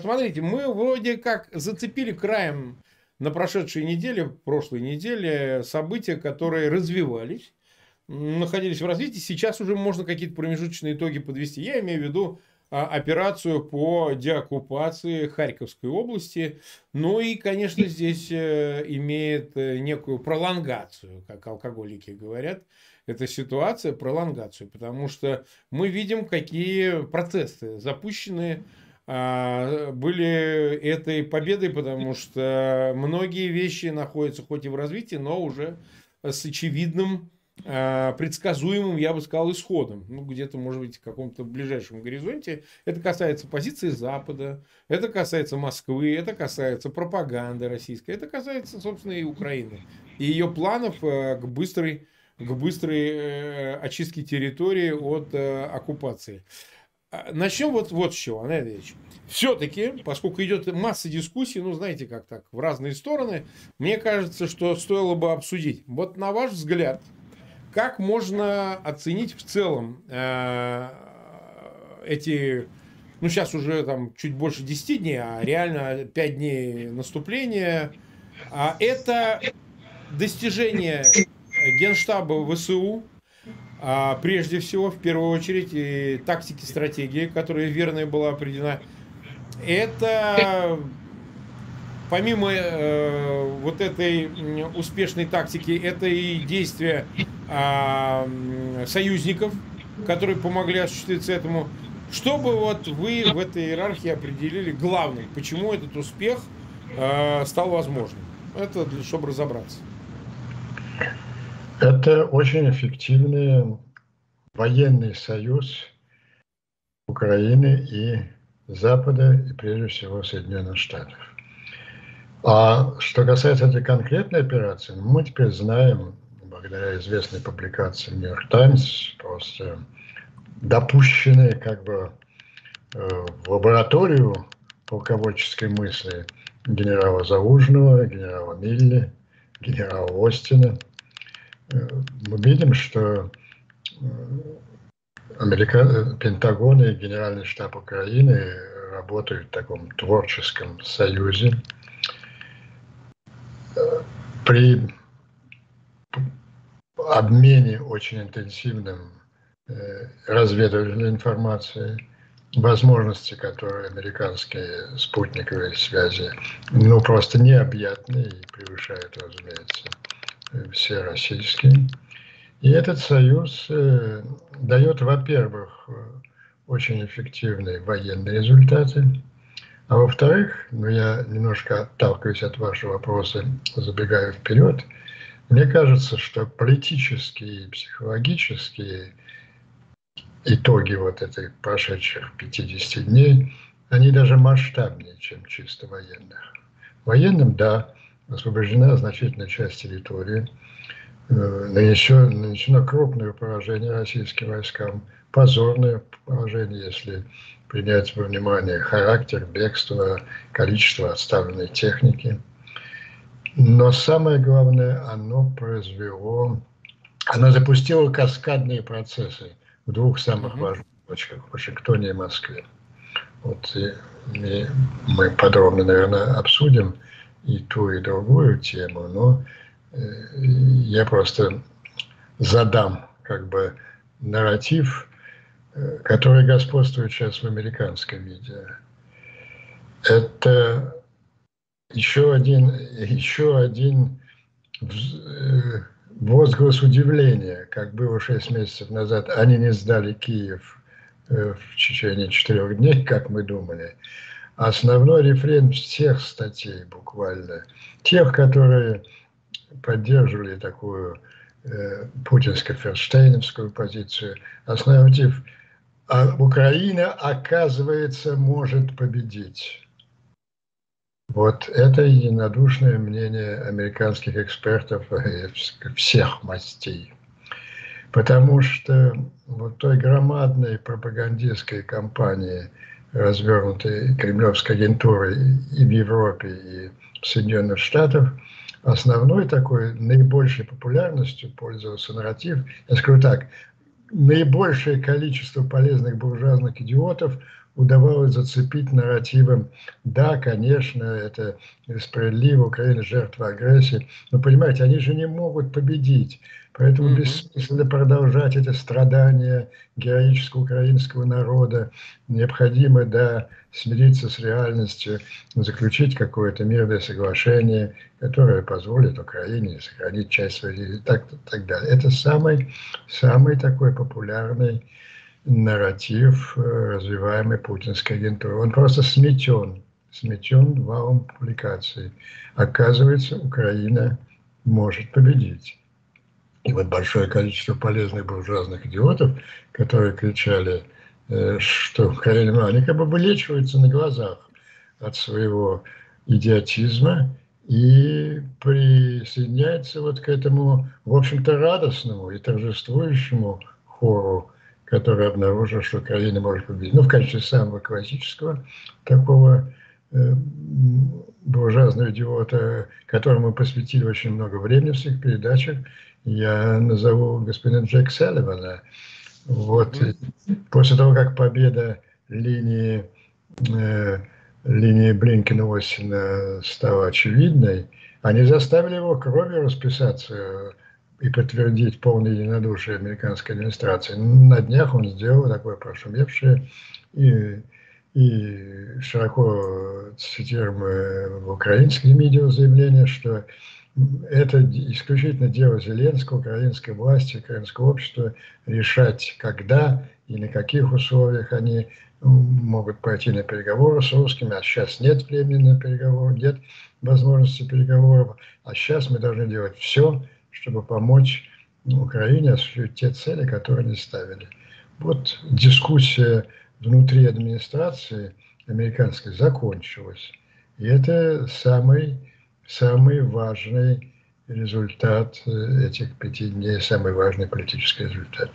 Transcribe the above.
Смотрите, мы вроде как зацепили краем на прошедшей неделе, прошлой неделе, события, которые развивались, находились в развитии. Сейчас уже можно какие-то промежуточные итоги подвести. Я имею в виду а, операцию по деоккупации Харьковской области. Ну и, конечно, здесь э, имеет э, некую пролонгацию, как алкоголики говорят, эта ситуация, пролонгацию, потому что мы видим, какие процессы запущены а, были этой победой, потому что многие вещи находятся хоть и в развитии, но уже с очевидным а, предсказуемым, я бы сказал, исходом. Ну, где-то, может быть, в каком-то ближайшем горизонте. Это касается позиции Запада, это касается Москвы, это касается пропаганды российской, это касается, собственно, и Украины. И ее планов э, к быстрой, к быстрой э, очистке территории от э, оккупации. А, начнем вот, вот с чего, Андрей Андреевич. Все-таки, поскольку идет масса дискуссий, ну, знаете, как так, в разные стороны, мне кажется, что стоило бы обсудить. Вот на ваш взгляд, как можно оценить в целом э, эти, ну, сейчас уже там чуть больше 10 дней, а реально 5 дней наступления. А это достижение Генштаба ВСУ, а прежде всего, в первую очередь, и тактики, стратегии, которая верная была определена. Это помимо э, вот этой успешной тактики, это и действия э, союзников, которые помогли осуществиться этому. Чтобы вот вы в этой иерархии определили главный, почему этот успех э, стал возможным. Это для, чтобы разобраться. Это очень эффективный военный союз Украины и Запада, и прежде всего Соединенных Штатов. А что касается этой конкретной операции, мы теперь знаем, благодаря известной публикации Нью-Йорк Таймс, просто допущенные как бы э, в лабораторию полководческой мысли генерала Заужного, генерала Милли, генерала Остина – мы видим, что э, Америка... Пентагон и Генеральный штаб Украины работают в таком творческом союзе. При обмене очень интенсивным э, разведывательной информацией, возможности, которые американские спутниковые связи, ну, просто необъятны и превышают, разумеется, все российские. И этот союз э, дает, во-первых, очень эффективные военные результаты, а во-вторых, ну я немножко отталкиваюсь от вашего вопроса, забегаю вперед, мне кажется, что политические и психологические итоги вот этих прошедших 50 дней, они даже масштабнее, чем чисто военных. Военным, да, освобождена значительная часть территории, э, нанесено, нанесено крупное поражение российским войскам, позорное поражение, если принять во внимание характер бегства, количество отставленной техники. Но самое главное, оно произвело, оно запустило каскадные процессы в двух самых важных точках, в Вашингтоне и Москве. Вот и мы подробно, наверное, обсудим и ту, и другую тему, но э, я просто задам как бы нарратив, э, который господствует сейчас в американском медиа. Это еще один, еще один э, возглас удивления, как было шесть месяцев назад, они не сдали Киев в течение четырех дней, как мы думали основной рефрен всех статей буквально, тех, которые поддерживали такую э, путинско-ферштейновскую позицию, основной мотив а Украина, оказывается, может победить. Вот это единодушное мнение американских экспертов всех мастей. Потому что вот той громадной пропагандистской кампании – развернутой кремлевской агентурой и в Европе, и в Соединенных Штатах, основной такой, наибольшей популярностью пользовался нарратив, я скажу так, наибольшее количество полезных буржуазных идиотов удавалось зацепить нарративом, да, конечно, это справедливо, Украина жертва агрессии, но, понимаете, они же не могут победить. Поэтому mm-hmm. бессмысленно продолжать это страдания героического украинского народа. Необходимо, да, смириться с реальностью, заключить какое-то мирное соглашение, которое позволит Украине сохранить часть своей и так, так далее. Это самый, самый такой популярный нарратив, э, развиваемый путинской агентурой. Он просто сметен, сметен валом публикаций. Оказывается, Украина может победить. И вот большое количество полезных буржуазных идиотов, которые кричали, э, что Украина, они как бы вылечиваются на глазах от своего идиотизма и присоединяются вот к этому, в общем-то, радостному и торжествующему хору который обнаружил, что Украина может победить. Ну, в качестве самого классического такого э, буржуазного идиота, которому посвятили очень много времени в своих передачах, я назову господина Джек Селливана. Вот mm-hmm. после того, как победа линии, э, линии Блинкина-Осина стала очевидной, они заставили его кровью расписаться и подтвердить полное единодушие американской администрации. На днях он сделал такое прошумевшее и, и широко цитируемое в украинских медиа заявление, что это исключительно дело Зеленского, украинской власти, украинского общества решать, когда и на каких условиях они могут пойти на переговоры с русскими, а сейчас нет времени на переговоры, нет возможности переговоров, а сейчас мы должны делать все, чтобы помочь Украине осуществить те цели, которые они ставили. Вот дискуссия внутри администрации американской закончилась. И это самый, самый важный результат этих пяти дней, самый важный политический результат.